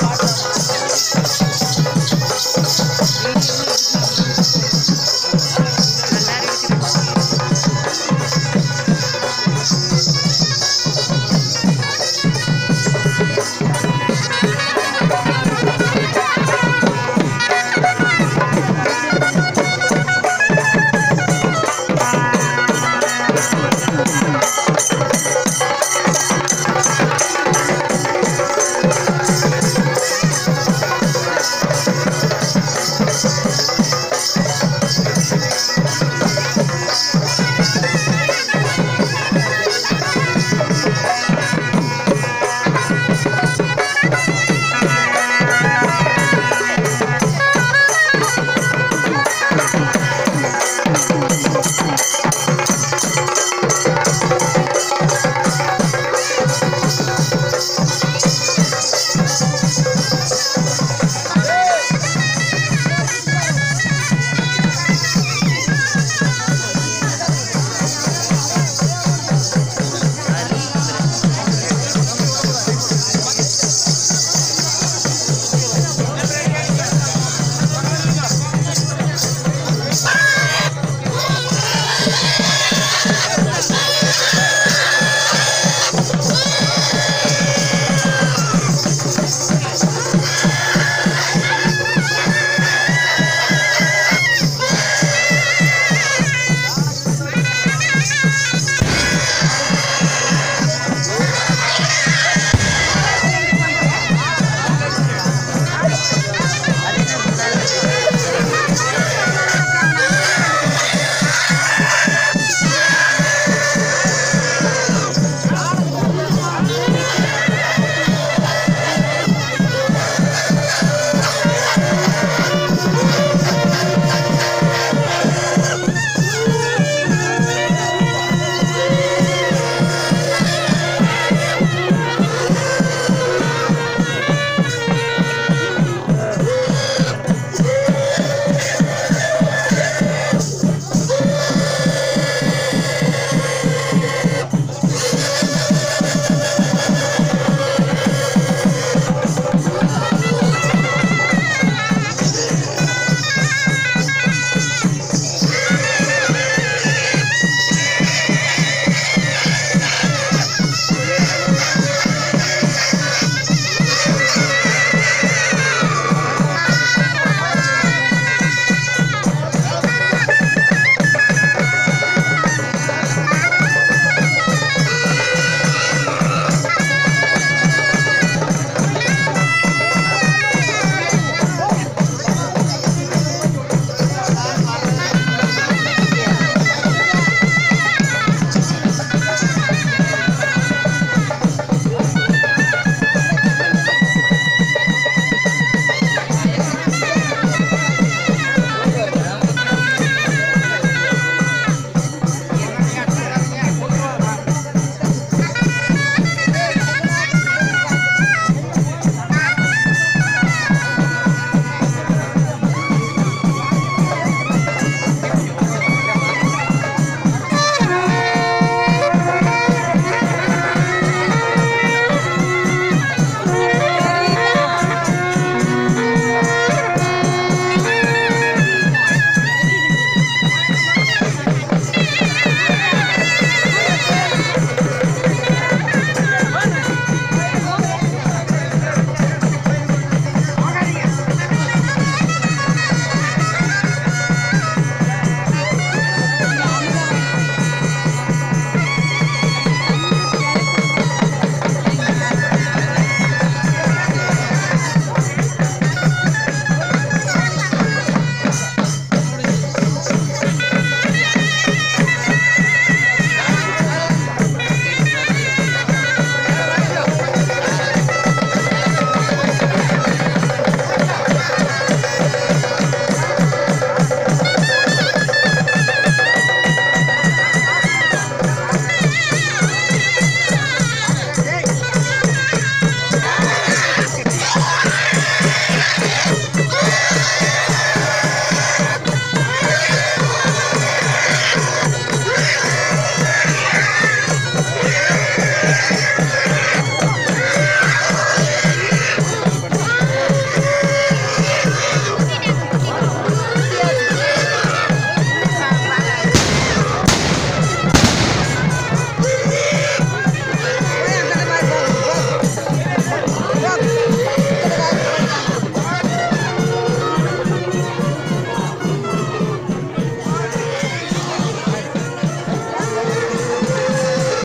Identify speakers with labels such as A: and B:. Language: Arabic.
A: పాట